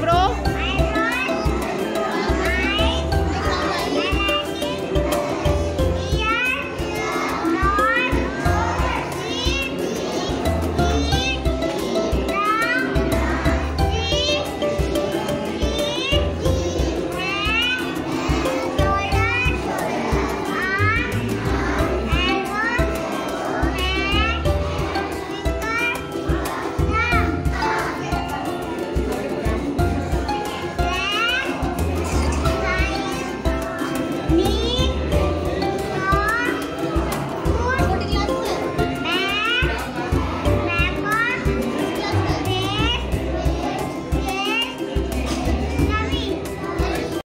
lembrou?